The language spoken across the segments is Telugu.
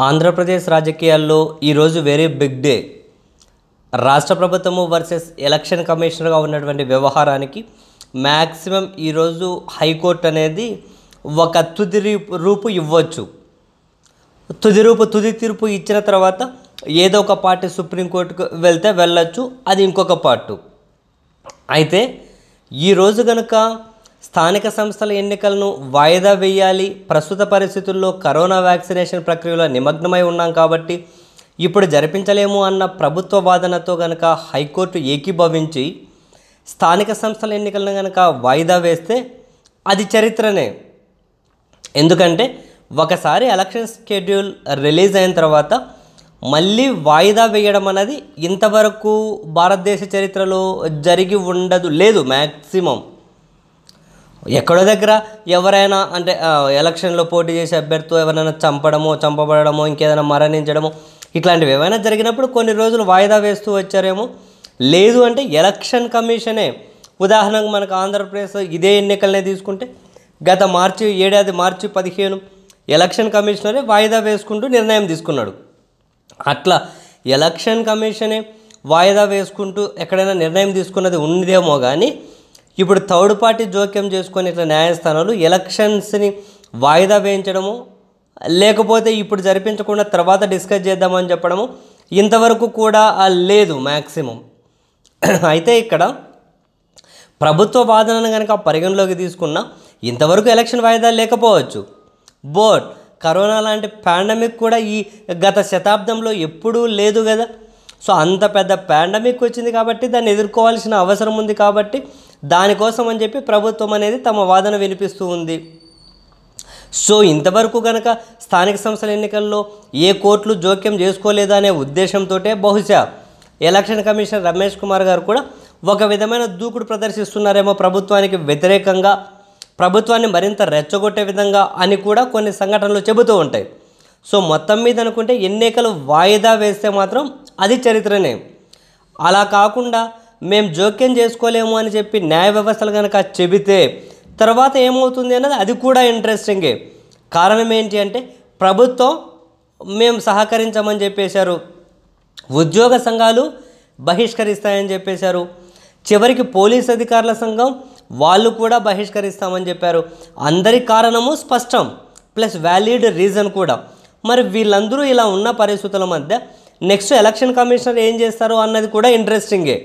ఆంధ్రప్రదేశ్ రాజకీయాల్లో ఈరోజు వెరీ బిగ్ డే రాష్ట్ర ప్రభుత్వము వర్సెస్ ఎలక్షన్ కమిషనర్గా ఉన్నటువంటి వ్యవహారానికి మ్యాక్సిమం ఈరోజు హైకోర్టు అనేది ఒక తుది రూపు- రూపు ఇవ్వచ్చు. తుది రూపు తుది తీర్పు ఇచ్చిన తర్వాత ఏదో ఒక పార్టీ సుప్రీంకోర్టుకు వెళ్తే వెళ్ళొచ్చు అది ఇంకొక పార్టు. అయితే ఈరోజు కనుక స్థానిక సంస్థల ఎన్నికలను వాయిదా వేయాలి. ప్రస్తుత పరిస్థితుల్లో కరోనా వ్యాక్సినేషన్ ప్రక్రియలో నిమగ్నమై ఉన్నాం కాబట్టి ఇప్పుడు జరిపించలేము అన్న ప్రభుత్వ వాదనతో కనుక హైకోర్టు ఏకీభవించి స్థానిక సంస్థల ఎన్నికలను కనుక వాయిదా వేస్తే అది చరిత్రనే. ఎందుకంటే ఒకసారి ఎలక్షన్ షెడ్యూల్ రిలీజ్ అయిన తర్వాత మళ్ళీ వాయిదా వేయడం అనేది ఇంతవరకు భారతదేశ చరిత్రలో జరిగి ఉండదు. లేదు మ్యాక్సిమం ఎక్కడో దగ్గర ఎవరైనా అంటే ఎలక్షన్లో పోటీ చేసే అభ్యర్థితో ఎవరైనా చంపడమో చంపబడమో ఇంకేదైనా మరణించడమో ఇట్లాంటివి ఏమైనా జరిగినప్పుడు కొన్ని రోజులు వాయిదా వేస్తూ వచ్చారేమో. లేదు అంటే ఎలక్షన్ కమిషనే. ఉదాహరణకు మనకు ఆంధ్రప్రదేశ్ ఇదే ఎన్నికలనే తీసుకుంటే గత మార్చి ఏడాది మార్చి పదిహేను ఎలక్షన్ కమిషనరే వాయిదా వేసుకుంటూ నిర్ణయం తీసుకున్నాడు. అట్లా ఎలక్షన్ కమిషనే వాయిదా వేసుకుంటూ ఎక్కడైనా నిర్ణయం తీసుకున్నది ఉందేమో కానీ ఇప్పుడు థర్డ్ పార్టీ జోక్యం చేసుకొని ఇట్లా న్యాయస్థానాలు ఎలక్షన్స్ని వాయిదా వేయించడము లేకపోతే ఇప్పుడు జరిపించకుండా తర్వాత డిస్కస్ చేద్దామని చెప్పడము ఇంతవరకు కూడా లేదు మ్యాక్సిమం అయితే ఇక్కడ ప్రభుత్వ వాదనను కనుక పరిగణలోకి తీసుకున్నా ఇంతవరకు ఎలక్షన్ వాయిదా లేకపోవచ్చు. బోట్ కరోనా లాంటి పాండమిక్ కూడా ఈ గత శతాబ్దంలో ఎప్పుడూ లేదు కదా. సో అంత పెద్ద పాండమిక్ వచ్చింది కాబట్టి దాన్ని ఎదుర్కోవాల్సిన అవసరం ఉంది కాబట్టి దానికోసం అని చెప్పి ప్రభుత్వం అనేది తమ వాదన వినిపిస్తూ ఉంది. సో ఇంతవరకు కనుక స్థానిక సంస్థల ఎన్నికల్లో ఏ కోర్టులు జోక్యం చేసుకోలేదా అనే ఉద్దేశంతో బహుశా ఎలక్షన్ కమిషనర్ రమేష్ కుమార్ గారు కూడా ఒక విధమైన దూకుడు ప్రదర్శిస్తున్నారేమో ప్రభుత్వానికి వ్యతిరేకంగా ప్రభుత్వాన్ని మరింత రెచ్చగొట్టే విధంగా అని కూడా కొన్ని సంఘటనలు చెబుతూ ఉంటాయి. సో మొత్తం మీద అనుకుంటే ఎన్నికలు వాయిదా వేస్తే మాత్రం అది చరిత్రనే. అలా కాకుండా మేము జోక్యం చేసుకోలేము అని చెప్పి న్యాయ వ్యవస్థలు కనుక చెబితే తర్వాత ఏమవుతుంది అన్నది అది కూడా ఇంట్రెస్టింగే కారణం ఏంటి అంటే ప్రభుత్వం మేము సహకరించమని చెప్పేశారు. ఉద్యోగ సంఘాలు బహిష్కరిస్తాయని చెప్పేశారు. చివరికి పోలీస్ అధికారుల సంఘం వాళ్ళు కూడా బహిష్కరిస్తామని చెప్పారు. అందరి కారణము స్పష్టం ప్లస్ వ్యాలిడ్ రీజన్ కూడా. మరి వీళ్ళందరూ ఇలా ఉన్న పరిస్థితుల మధ్య నెక్స్ట్ ఎలక్షన్ కమిషనర్ ఏం చేస్తారు అన్నది కూడా ఇంట్రెస్టింగే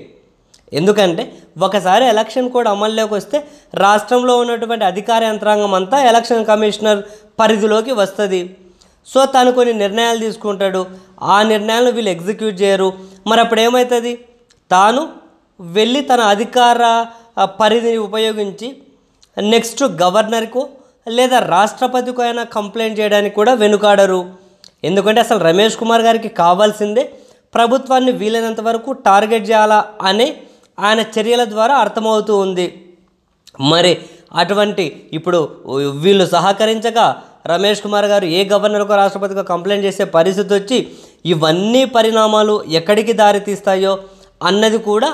ఎందుకంటే ఒకసారి ఎలక్షన్ కోడ్ అమల్లోకి వస్తే రాష్ట్రంలో ఉన్నటువంటి అధికార యంత్రాంగం అంతా ఎలక్షన్ కమిషనర్ పరిధిలోకి వస్తుంది. సో తను కొన్ని నిర్ణయాలు తీసుకుంటాడు. ఆ నిర్ణయాలను వీళ్ళు ఎగ్జిక్యూట్ చేయరు. మరి అప్పుడు ఏమవుతుంది తాను వెళ్ళి తన అధికార పరిధిని ఉపయోగించి నెక్స్ట్ గవర్నర్కు లేదా రాష్ట్రపతికైనా అయినా కంప్లైంట్ చేయడానికి కూడా వెనుకాడరు. ఎందుకంటే అసలు రమేష్ కుమార్ గారికి కావాల్సిందే ప్రభుత్వాన్ని వీలైనంత వరకు టార్గెట్ చేయాలా అని ఆయన చర్యల ద్వారా అర్థమవుతూ ఉంది. మరి అటువంటి ఇప్పుడు వీళ్ళు సహకరించక రమేష్ కుమార్ గారు ఏ గవర్నర్కో రాష్ట్రపతికో కంప్లైంట్ చేసే పరిస్థితి వచ్చి ఇవన్నీ పరిణామాలు ఎక్కడికి దారి తీస్తాయో అన్నది కూడా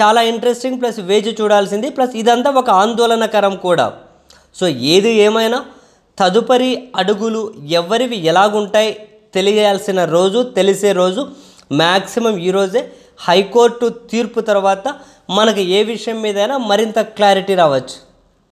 చాలా ఇంట్రెస్టింగ్ ప్లస్ వేచి చూడాల్సింది ప్లస్ ఇదంతా ఒక ఆందోళనకరం కూడా. సో ఏది ఏమైనా తదుపరి అడుగులు ఎవరివి ఎలాగుంటాయి తెలియాల్సిన రోజు తెలిసే రోజు మ్యాక్సిమం ఈరోజే హైకోర్టు తీర్పు తర్వాత మనకు ఏ విషయం మీదైనా మరింత క్లారిటీ రావచ్చు.